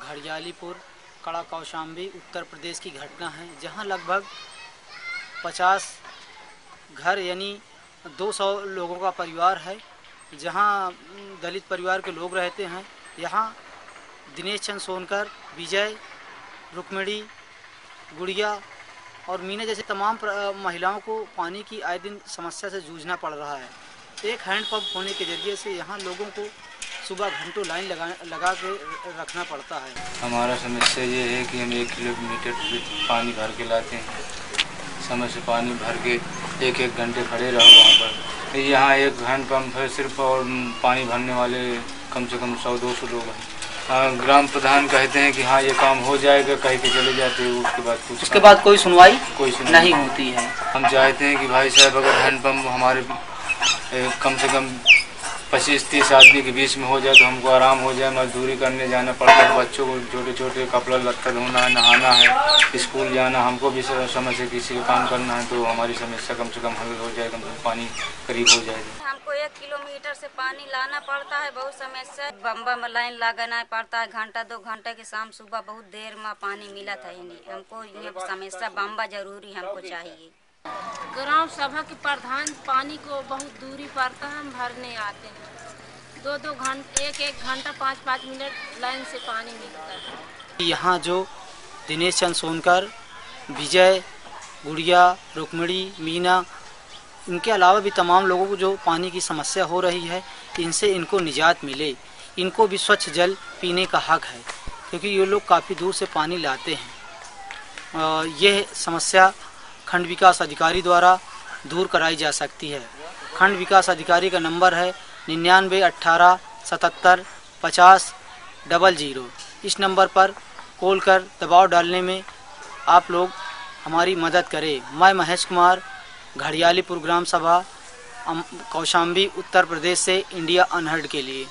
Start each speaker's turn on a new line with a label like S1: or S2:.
S1: घड़ियालीपुर, कड़ा कौशाम्बी, उत्तर प्रदेश की घटना है, जहाँ लगभग 50 घर यानी 200 लोगों का परिवार है, जहाँ दलित परिवार के लोग रहते हैं। यहाँ दिनेश चंद सोनकर, विजय रुक्मिणी, गुड़िया और मीना जैसे तमाम महिलाओं को पानी की आए दिन समस्या से जूझना पड़ रहा है। एक हैंडपम्प होने के ज़रिए से यहाँ लोगों को सुबह घंटों लाइन लगा लगा के रखना पड़ता है।
S2: हमारा समस्या ये है कि हम एक किलोमीटर पानी भर के लाते हैं। समय से पानी भर के एक एक घंटे खड़े रहो वहाँ पर। यहाँ एक हैंड पंप है सिर्फ़ और पानी भरने वाले कम से कम सौ दो सौ लोग हैं। ग्राम प्रधान कहते हैं कि हाँ ये काम हो जाएगा कह के चले जाते हैं उसके बाद कुछ
S1: उसके बाद कोई सुनवाई
S2: कोई सुनवाई
S1: नहीं होती है।
S2: हम चाहते हैं कि भाई साहब अगर हैंड पंप हमारे कम से कम पच्चीस तीस आदमी के बीच में हो जाए तो हमको आराम हो जाए, मजदूरी करने जाना पड़ता है, बच्चों को छोटे छोटे कपड़ा, लत्ता धोना है नहाना है, स्कूल जाना, हमको भी समय से किसी का काम करना है तो हमारी समस्या कम से कम हल हो जाए, कम से कम पानी करीब हो जाएगा
S3: हमको एक किलोमीटर से पानी लाना पड़ता है, बहुत समस्या बम्बा में लाइन लगाना पड़ता है, घंटा, दो घंटे के शाम, सुबह बहुत देर में पानी मिला था हमको ये समस्या बम्बा ज़रूरी हमको चाहिए।
S4: ग्राम सभा के प्रधान पानी को बहुत दूरी पड़ता है हम भरने आते हैं। दो दो घंटे एक एक घंटा पाँच पाँच मिनट लाइन से पानी मिलता है।
S1: यहाँ जो दिनेश चंद सोनकर, विजय गुड़िया, रुक्मिणी, मीना, इनके अलावा भी तमाम लोगों को जो पानी की समस्या हो रही है, इनसे इनको निजात मिले। इनको भी स्वच्छ जल पीने का हक है, क्योंकि ये लोग काफ़ी दूर से पानी लाते हैं। यह समस्या खंड विकास अधिकारी द्वारा दूर कराई जा सकती है। खंड विकास अधिकारी का नंबर है निन्यानवे अट्ठारह सतहत्तर पचास डबल ज़ीरो। इस नंबर पर कॉल कर दबाव डालने में आप लोग हमारी मदद करें। मैं महेश कुमार, घड़ियालीपुर ग्राम सभा कौशाम्बी, उत्तर प्रदेश से इंडिया अनहर्ड के लिए।